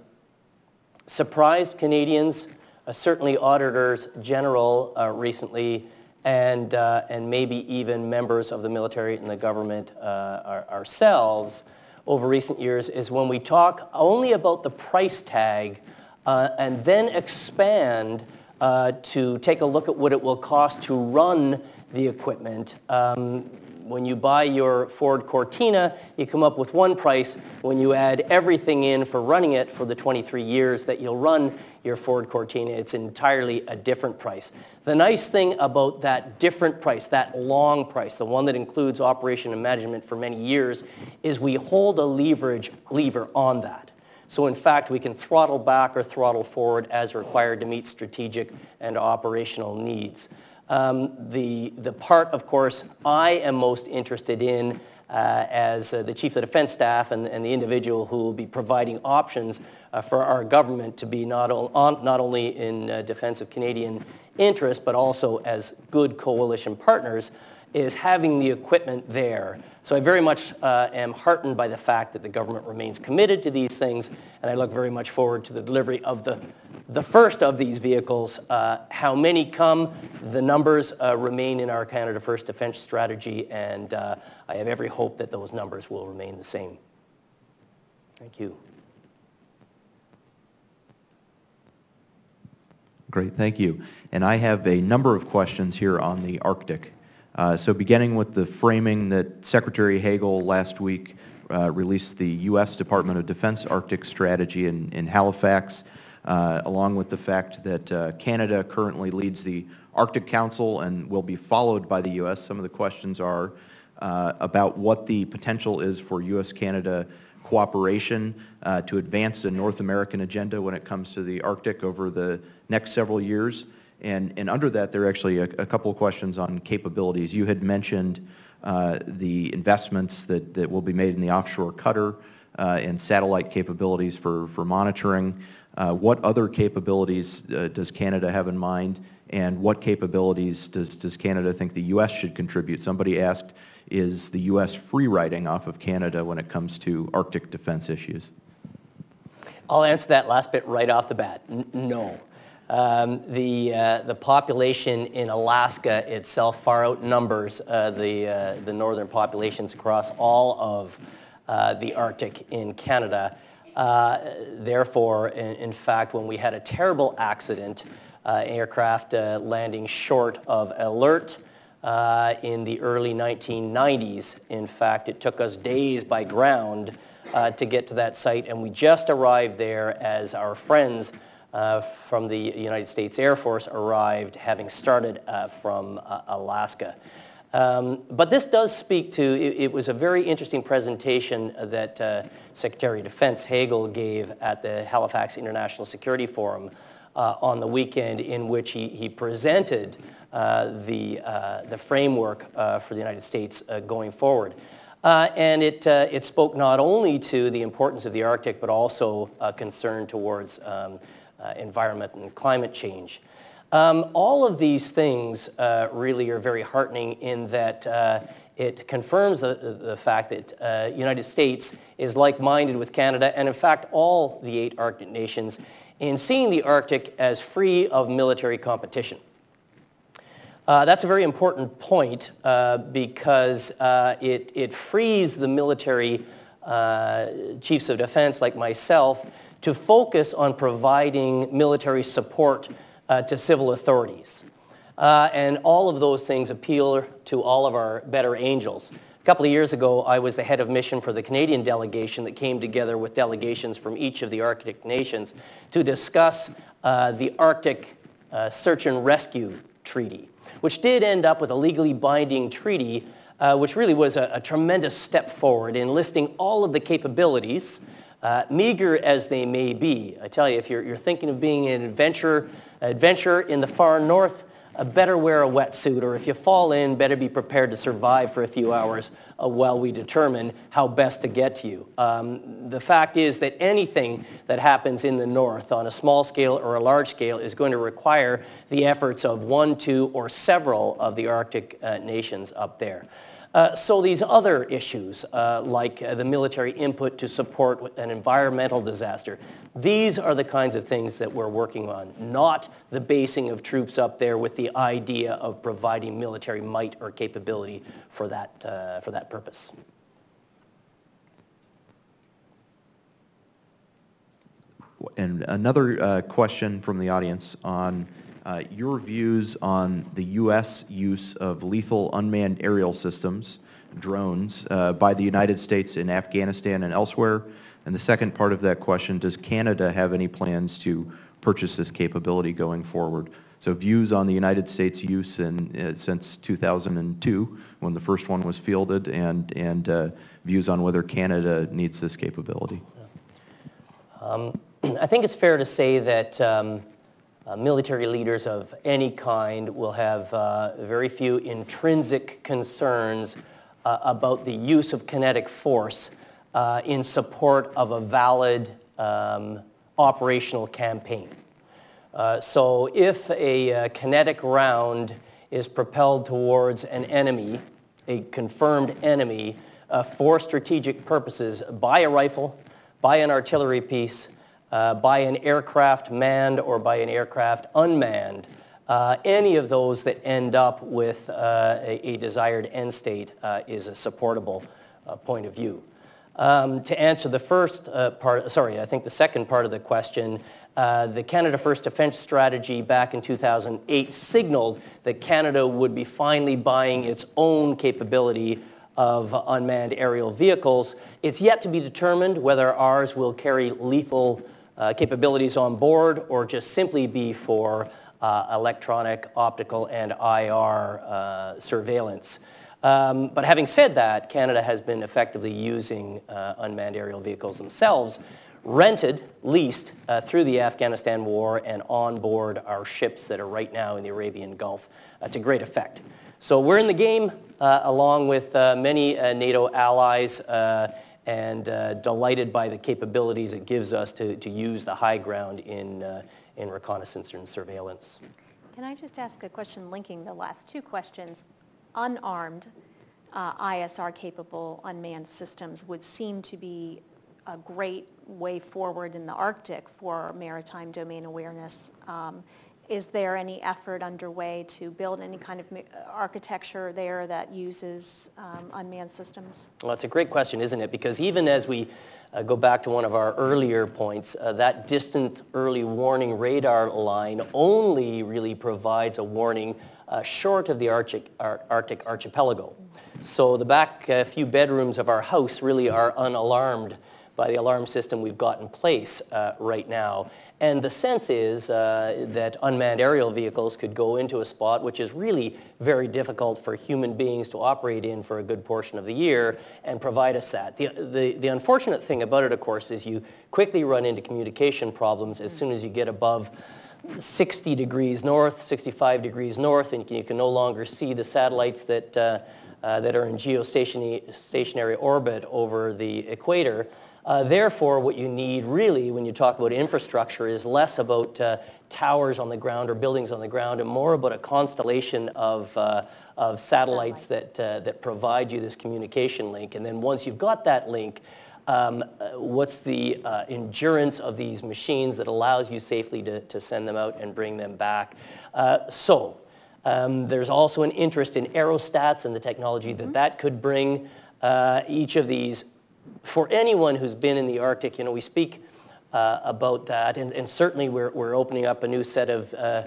surprised Canadians, certainly auditors general recently, and, uh, and maybe even members of the military and the government uh, ourselves over recent years is when we talk only about the price tag uh, and then expand uh, to take a look at what it will cost to run the equipment. Um, when you buy your Ford Cortina, you come up with one price. When you add everything in for running it for the 23 years that you'll run your Ford Cortina, it's entirely a different price. The nice thing about that different price, that long price, the one that includes operation and management for many years, is we hold a leverage lever on that. So in fact, we can throttle back or throttle forward as required to meet strategic and operational needs. Um, the, the part, of course, I am most interested in uh, as uh, the Chief of Defense Staff and, and, the individual who will be providing options uh, for our government to be not, on, not only in uh, defense of Canadian interests, but also as good coalition partners, is having the equipment there. So I very much uh, am heartened by the fact that the government remains committed to these things, and I look very much forward to the delivery of the, the first of these vehicles. Uh, how many come, the numbers uh, remain in our Canada First defense strategy, and uh, I have every hope that those numbers will remain the same. Thank you. Great, thank you. And I have a number of questions here on the Arctic. Uh, so beginning with the framing that Secretary Hagel last week uh, released the U.S. Department of Defense Arctic strategy in, in Halifax, uh, along with the fact that Canada currently leads the Arctic Council and will be followed by the U.S. Some of the questions are about what the potential is for U.S.-Canada cooperation uh, to advance the North American agenda when it comes to the Arctic over the next several years. And, and under that, there are actually a, a couple of questions on capabilities. You had mentioned uh, the investments that, that will be made in the offshore cutter uh, and satellite capabilities for, for monitoring. Uh, what other capabilities uh, does Canada have in mind? And what capabilities does, does Canada think the U.S. should contribute? Somebody asked, is the U.S. free riding off of Canada when it comes to Arctic defense issues? I'll answer that last bit right off the bat. N no. Um, the, uh, the population in Alaska itself far outnumbers uh, the, uh, the northern populations across all of uh, the Arctic in Canada. Uh, therefore, in, in, fact, when we had a terrible accident, uh, aircraft landing short of alert in the early 1990s, in fact, it took us days by ground to get to that site, and we just arrived there as our friends uh, from the United States Air Force arrived having started uh, from uh, Alaska. Um, but this does speak to, it, it, was a very interesting presentation that uh, Secretary of Defense Hagel gave at the Halifax International Security Forum uh, on the weekend in which he, he presented uh, the, uh, the framework uh, for the United States uh, going forward. and it, it spoke not only to the importance of the Arctic, but also a concern towards um, environment and climate change. Um, all of these things uh, really are very heartening in that uh, it confirms the, the fact that uh, United States is like-minded with Canada and in fact all the eight Arctic nations in seeing the Arctic as free of military competition. Uh, that's a very important point uh, because uh, it, it frees the military chiefs of defense like myself to focus on providing military support uh, to civil authorities. Uh, and all of those things appeal to all of our better angels. A couple of years ago, I was the head of mission for the Canadian delegation that came together with delegations from each of the Arctic nations to discuss uh, the Arctic uh, Search and Rescue Treaty, which did end up with a legally binding treaty, uh, which really was a, a, tremendous step forward in listing all of the capabilities, uh, meager as they may be. I tell you, if you're, you're thinking of being an adventure adventure in the far north, uh, better wear a wetsuit, or if you fall in, better be prepared to survive for a few hours uh, while we determine how best to get to you. Um, the fact is that anything that happens in the north on a small scale or a large scale is going to require the efforts of one, two, or several of the Arctic uh, nations up there. Uh, so these other issues, uh, like uh, the military input to support an environmental disaster, these are the kinds of things that we're working on, not the basing of troops up there with the idea of providing military might or capability for that, uh, for that purpose. And another uh, question from the audience on uh, your views on the U.S. use of lethal unmanned aerial systems, drones, uh, by the United States in Afghanistan and elsewhere. And the second part of that question, does Canada have any plans to purchase this capability going forward? So views on the United States use in, uh, since 2002, when the first one was fielded, and, and uh, views on whether Canada needs this capability. Um, I think it's fair to say that um, uh, military leaders of any kind will have uh, very few intrinsic concerns uh, about the use of kinetic force uh, in support of a valid um, operational campaign. Uh, so if a uh, kinetic round is propelled towards an enemy, a confirmed enemy, for strategic purposes by a rifle, by an artillery piece, uh, by an aircraft manned or by an aircraft unmanned, uh, any of those that end up with uh, a, a, desired end state uh, is a supportable uh, point of view. Um, to answer the first uh, part, sorry, I think the second part of the question, the Canada First Defence Strategy back in 2008 signaled that Canada would be finally buying its own capability of unmanned aerial vehicles. It's yet to be determined whether ours will carry lethal uh, capabilities on board or just simply be for uh, electronic, optical, and IR uh, surveillance. Um, but having said that, Canada has been effectively using uh, unmanned aerial vehicles themselves, rented, leased uh, through the Afghanistan war and on board our ships that are right now in the Arabian Gulf uh, to great effect. So we're in the game along with many NATO allies and uh, delighted by the capabilities it gives us to, to use the high ground in, uh, in reconnaissance and surveillance. Can I just ask a question linking the last two questions? Unarmed uh, ISR-capable unmanned systems would seem to be a great way forward in the Arctic for maritime domain awareness. Um, is there any effort underway to build any kind of architecture there that uses um, unmanned systems? Well, it's a great question, isn't it? Because even as we uh, go back to one of our earlier points, uh, that distant early warning radar line only really provides a warning uh, short of the Arctic, Ar Arctic archipelago. So the back uh, few bedrooms of our house really are unalarmed by the alarm system we've got in place uh, right now. And the sense is uh, that unmanned aerial vehicles could go into a spot which is really very difficult for human beings to operate in for a good portion of the year and provide us that. The, the, the unfortunate thing about it, of course, is you quickly run into communication problems as soon as you get above 60 degrees north, 65 degrees north, and you can no longer see the satellites that, uh, uh, that are in geostationary orbit over the equator. Uh, therefore, what you need really when you talk about infrastructure is less about uh, towers on the ground or buildings on the ground and more about a constellation of, uh, of satellites Satellite. that, uh, that provide you this communication link. And then once you've got that link, um, uh, what's the uh, endurance of these machines that allows you safely to, to send them out and bring them back. so um, there's also an interest in aerostats and the technology that mm-hmm. that could bring. each of these for anyone who's been in the Arctic, you know, we speak uh, about that, and, and, certainly we're, we're opening up a new set of uh,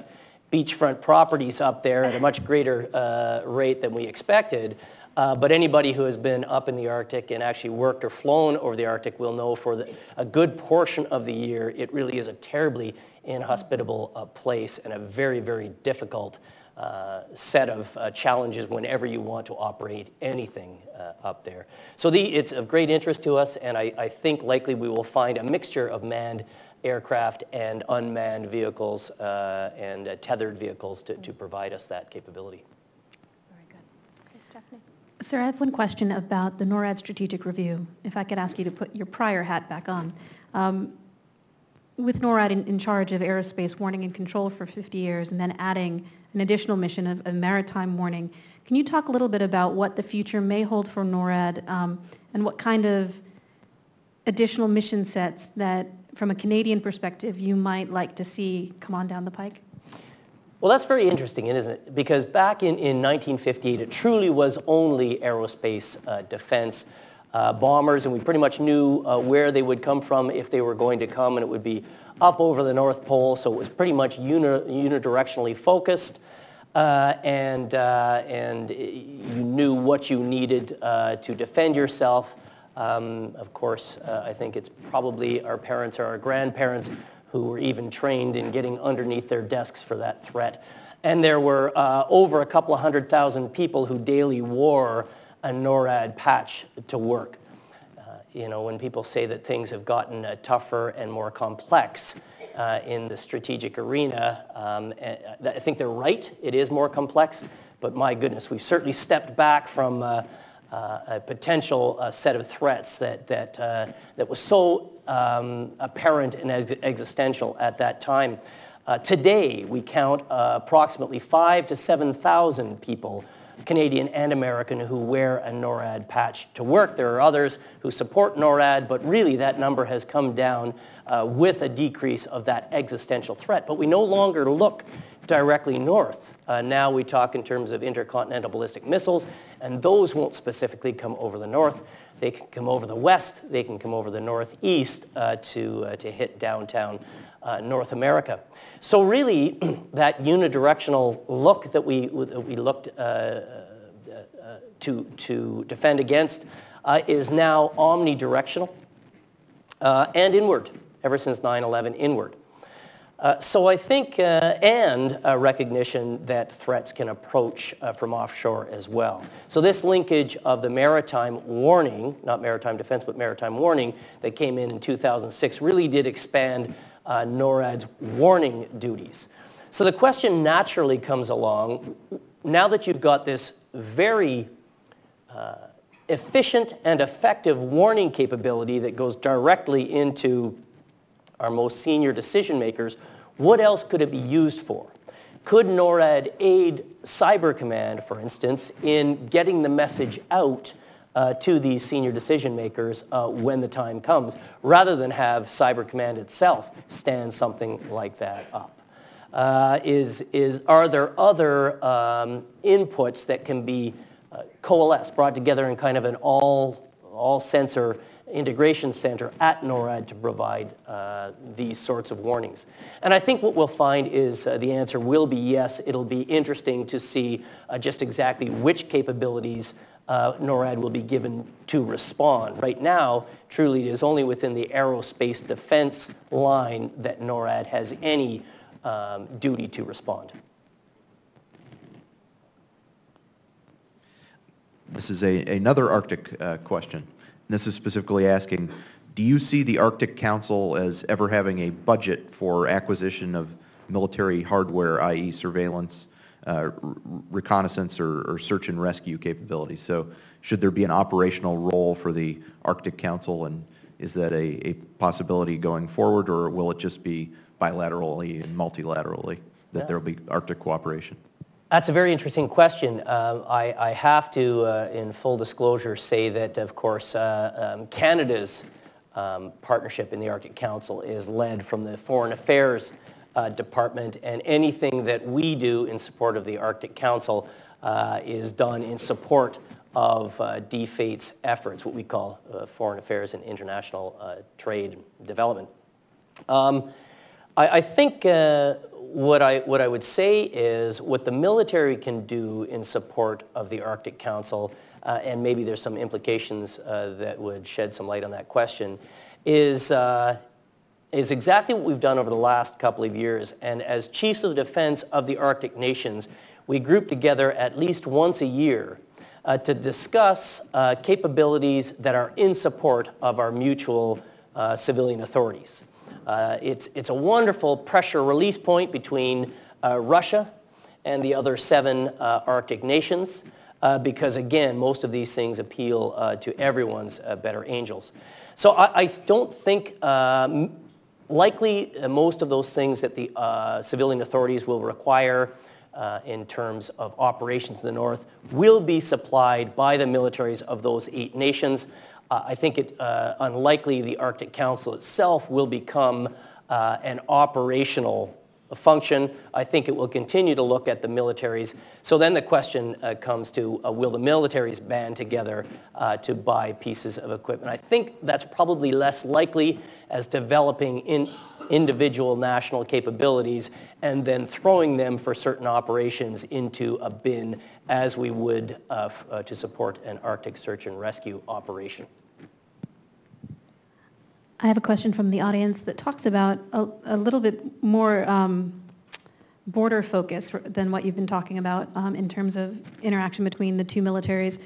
beachfront properties up there at a much greater uh, rate than we expected. Uh, but anybody who has been up in the Arctic and actually worked or flown over the Arctic will know for the, a good portion of the year, it really is a terribly inhospitable uh, place and a very, very difficult uh, set of uh, challenges whenever you want to operate anything uh, up there. So the, it's of great interest to us, and I, I, think likely we will find a mixture of manned aircraft and unmanned vehicles uh, and uh, tethered vehicles to, to provide us that capability. Very good. Okay, Stephanie. Sir, I have one question about the NORAD strategic review. If I could ask you to put your prior hat back on. Um, with NORAD in, in charge of aerospace warning and control for 50 years and then adding an additional mission of, of maritime warning. Can you talk a little bit about what the future may hold for NORAD um, and what kind of additional mission sets that, from a Canadian perspective, you might like to see come on down the pike? Well, that's very interesting, isn't it? Because back in, in 1958, it truly was only aerospace uh, defense uh, bombers, and we pretty much knew uh, where they would come from if they were going to come, and it would be up over the North Pole, so it was pretty much uni- unidirectionally focused. Uh, and, uh, and you knew what you needed uh, to defend yourself. Um, of course, uh, I think it's probably our parents or our grandparents who were even trained in getting underneath their desks for that threat. And there were over a couple of hundred thousand people who daily wore a NORAD patch to work you know, when people say that things have gotten uh, tougher and more complex uh, in the strategic arena, um, uh, I think they're right. It is more complex, but my goodness, we've certainly stepped back from uh, uh a potential uh, set of threats that, that, that was so um, apparent and ex- existential at that time. today, we count approximately five to 7,000 people Canadian and American who wear a NORAD patch to work. There are others who support NORAD, but really that number has come down uh, with a decrease of that existential threat. But we no longer look directly north. Uh, now we talk in terms of intercontinental ballistic missiles, and those won't specifically come over the north. They can come over the west. They can come over the northeast uh, to, uh, to hit downtown uh, North America. So really, that unidirectional look that we, that we looked uh, uh, to, to defend against uh, is now omnidirectional uh, and inward, ever since 9-11 inward. Uh, so I think, uh, and a recognition that threats can approach from offshore as well. So this linkage of the maritime warning, not maritime defense, but maritime warning that came in in 2006 really did expand uh, NORAD's warning duties. So the question naturally comes along, now that you've got this very uh, efficient and effective warning capability that goes directly into our most senior decision makers, what else could it be used for? Could NORAD aid Cyber Command, for instance, in getting the message out uh, to these senior decision makers uh, when the time comes, rather than have Cyber Command itself stand something like that up. Uh, is, is, are there other um, inputs that can be uh, coalesced, brought together in kind of an all, all sensor integration center at NORAD to provide uh, these sorts of warnings? And I think what we'll find is uh, the answer will be yes. It'll be interesting to see uh, just exactly which capabilities uh, NORAD will be given to respond. Right now, truly it is only within the aerospace defense line that NORAD has any um, duty to respond. This is a, another Arctic uh, question. This is specifically asking, do you see the Arctic Council as ever having a budget for acquisition of military hardware, i.e. surveillance, uh, reconnaissance, or, or, search and rescue capabilities? So should there be an operational role for the Arctic Council, and is that a, a possibility going forward, or will it just be bilaterally and multilaterally that yeah. there will be Arctic cooperation? That's a very interesting question. Uh, I, I, have to, uh, in full disclosure, say that, of course, uh, um, Canada's um, partnership in the Arctic Council is led from the Foreign Affairs uh, Department, and anything that we do in support of the Arctic Council uh, is done in support of uh, DFATD's efforts, what we call Foreign Affairs and International Trade Development. Um, I, I, think what I, what I would say is what the military can do in support of the Arctic Council, uh, and maybe there's some implications uh, that would shed some light on that question, is, uh, is exactly what we've done over the last couple of years. And as chiefs of defense of the Arctic nations, we group together at least once a year uh, to discuss uh, capabilities that are in support of our mutual uh, civilian authorities. Uh, it's, it's a wonderful pressure release point between uh, Russia and the other seven uh, Arctic nations because, again, most of these things appeal to everyone's better angels. So I, I don't think likely most of those things that the civilian authorities will require in terms of operations in the north will be supplied by the militaries of those eight nations. Uh, I think it uh, unlikely the Arctic Council itself will become uh, an operational function. I think it will continue to look at the militaries. So then the question uh, comes to, uh, will the militaries band together uh, to buy pieces of equipment? I think that's probably less likely as developing in individual national capabilities and then throwing them for certain operations into a bin as we would to support an Arctic search and rescue operation. I have a question from the audience that talks about a, a little bit more um, border focus than what you've been talking about um, in terms of interaction between the two militaries.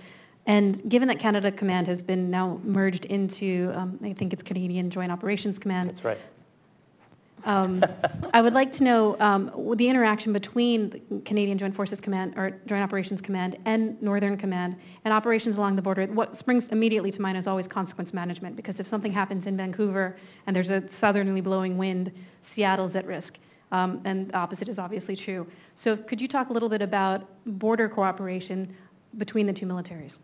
And given that Canada Command has been now merged into, um, I think it's Canadian Joint Operations Command. That's right. Um, I would like to know um, the interaction between the Canadian Joint Forces Command or Joint Operations Command and Northern Command and operations along the border. What springs immediately to mind is always consequence management because if something happens in Vancouver and there's a southerly blowing wind, Seattle's at risk. Um, and the opposite is obviously true. So could you talk a little bit about border cooperation between the two militaries?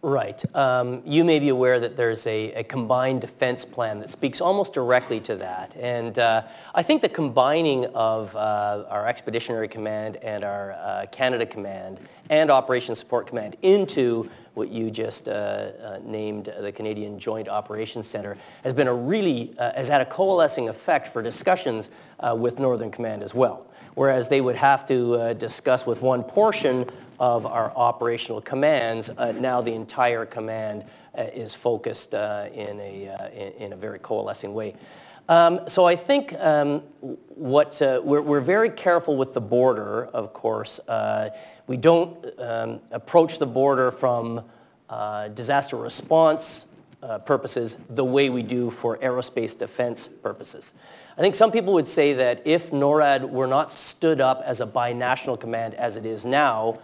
Right. Um, you may be aware that there's a, a, combined defense plan that speaks almost directly to that. And uh, I think the combining of uh, our Expeditionary Command and our uh, Canada Command and Operations Support Command into what you just uh, uh, named the Canadian Joint Operations Center has been a really, uh, has had a coalescing effect for discussions with Northern Command as well. Whereas they would have to discuss with one portion of our operational commands, uh, now the entire command uh, is focused uh, in, a, uh, in, a very coalescing way. Um, so I think um, what uh, we're, we're, very careful with the border, of course. Uh, we don't um, approach the border from disaster response purposes the way we do for aerospace defense purposes. I think some people would say that if NORAD were not stood up as a binational command as it is now,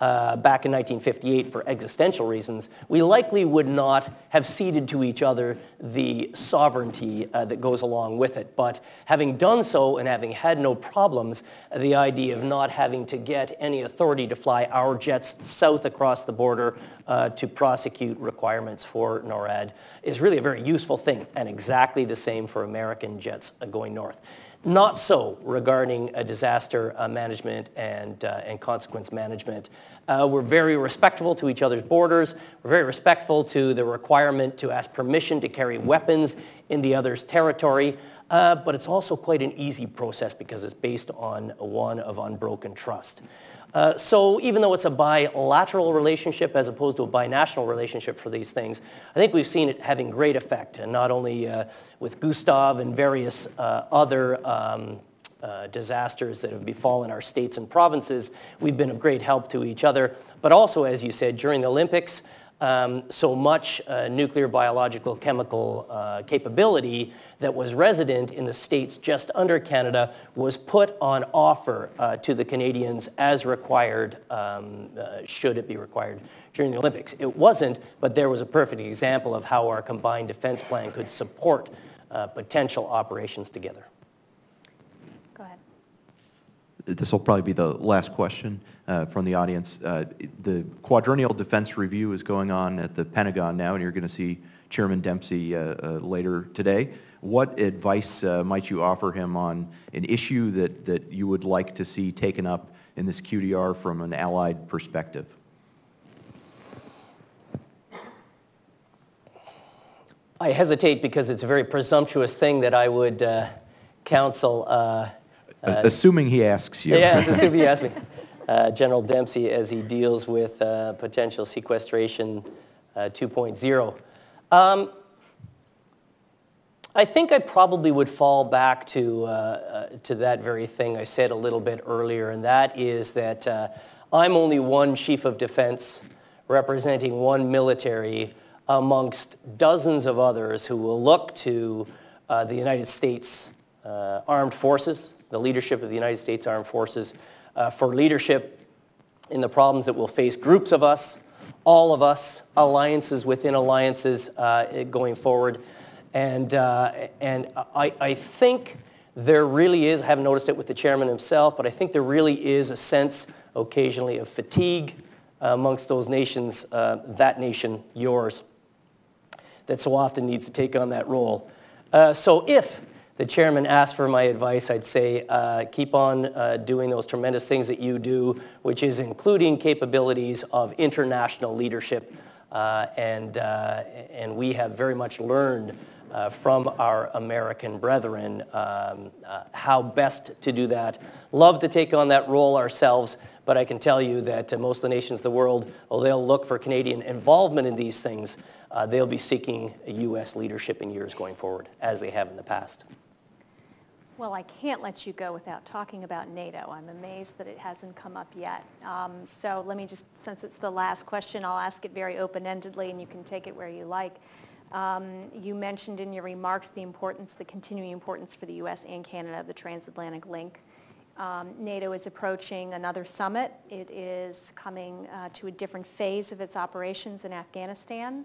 uh, back in 1958 for existential reasons, we likely would not have ceded to each other the sovereignty uh, that goes along with it. But having done so and having had no problems, the idea of not having to get any authority to fly our jets south across the border uh, to prosecute requirements for NORAD is really a very useful thing, and exactly the same for American jets going north. Not so regarding disaster uh, management and, uh, and consequence management. Uh, we're very respectful to each other's borders. We're very respectful to the requirement to ask permission to carry weapons in the other's territory. Uh, but it's also quite an easy process because it's based on one of unbroken trust. Uh, so even though it's a bilateral relationship as opposed to a binational relationship for these things, I think we've seen it having great effect, and not only uh, with Gustav and various uh, other um, uh, disasters that have befallen our states and provinces, we've been of great help to each other. But also, as you said, during the Olympics, um, so much uh, nuclear, biological, chemical uh, capability that was resident in the states just under Canada was put on offer uh, to the Canadians as required, um, uh, should it be required during the Olympics. It wasn't, but there was a perfect example of how our combined defense plan could support uh, potential operations together. Go ahead. This will probably be the last question uh, from the audience. Uh, the quadrennial defense review is going on at the Pentagon now, and you're going to see Chairman Dempsey uh, uh, later today. What advice uh, might you offer him on an issue that, that you would like to see taken up in this QDR from an allied perspective? I hesitate because it's a very presumptuous thing that I would uh, counsel. Uh, uh, assuming he asks you. Yes, assuming he asks me. Uh, General Dempsey as he deals with uh, potential sequestration uh, 2.0. Um, I think I probably would fall back to, to that very thing I said a little bit earlier, and that is that I'm only one chief of defense representing one military amongst dozens of others who will look to uh, the United States uh, Armed Forces, the leadership of the United States Armed Forces, uh, for leadership in the problems that will face groups of us, all of us, alliances within alliances uh, going forward. And, uh, and I, I think there really is, I haven't noticed it with the chairman himself, but I think there really is a sense occasionally of fatigue amongst those nations, uh, that nation, yours, that so often needs to take on that role. Uh, so if the chairman asked for my advice, I'd say uh, keep on uh, doing those tremendous things that you do, which is including capabilities of international leadership. Uh, and, uh, and we have very much learned uh, from our American brethren um, how best to do that. Love to take on that role ourselves, but I can tell you that most of the nations of the world, well, they'll look for Canadian involvement in these things uh, they'll be seeking U.S. leadership in years going forward, as they have in the past. Well, I can't let you go without talking about NATO. I'm amazed that it hasn't come up yet. Um, so let me just, since it's the last question, I'll ask it very open-endedly and you can take it where you like. Um, you mentioned in your remarks the importance, the continuing importance for the U.S. and Canada of the transatlantic link. Um, NATO is approaching another summit. It is coming uh, to a different phase of its operations in Afghanistan.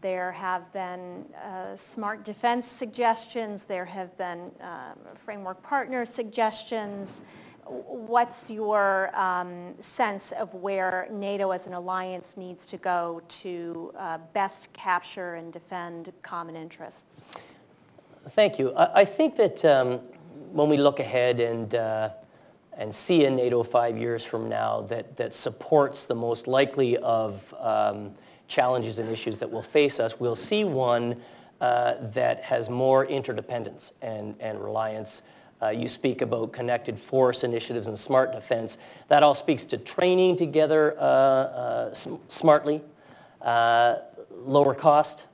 There have been uh, smart defense suggestions. There have been uh, framework partner suggestions. What's your um, sense of where NATO as an alliance needs to go to uh, best capture and defend common interests? Thank you. I, I think that um, when we look ahead and, uh, and see a NATO five years from now that, that supports the most likely of um, challenges and issues that will face us, we'll see one uh, that has more interdependence and, and reliance. Uh, you speak about connected force initiatives and smart defense. That all speaks to training together uh, uh smartly, uh, lower cost,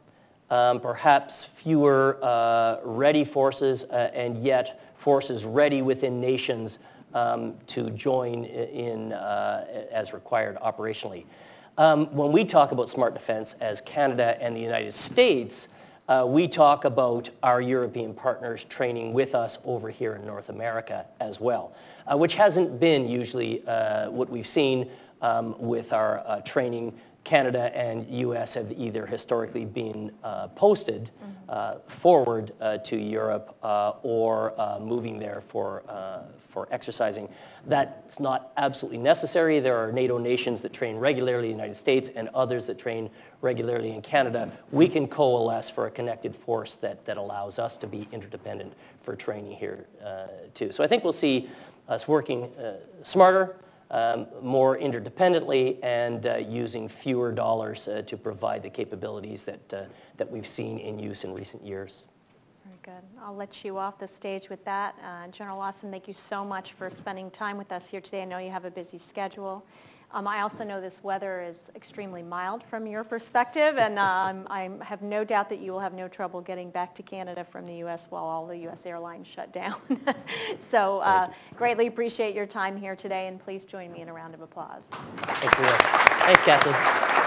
um, perhaps fewer uh, ready forces, and yet forces ready within nations um, to join in as required operationally. Um, when we talk about smart defense as Canada and the United States, uh, we talk about our European partners training with us over here in North America as well, uh, which hasn't been usually uh, what we've seen um, with our uh, training Canada and U.S. have either historically been uh, posted uh, forward uh, to Europe uh, or uh, moving there for, uh, for exercising. That's not absolutely necessary. There are NATO nations that train regularly in the United States and others that train regularly in Canada. We can coalesce for a connected force that, that allows us to be interdependent for training here too. So I think we'll see us working smarter, um, more interdependently and uh, using fewer dollars uh, to provide the capabilities that, uh, that we've seen in use in recent years. Very good. I'll let you off the stage with that. Uh, General Lawson, thank you so much for spending time with us here today. I know you have a busy schedule. Um, I also know this weather is extremely mild from your perspective, and um, I have no doubt that you will have no trouble getting back to Canada from the U.S. while all the U.S. airlines shut down. so uh, greatly appreciate your time here today, and please join me in a round of applause. Thank you. Thanks, Kathleen.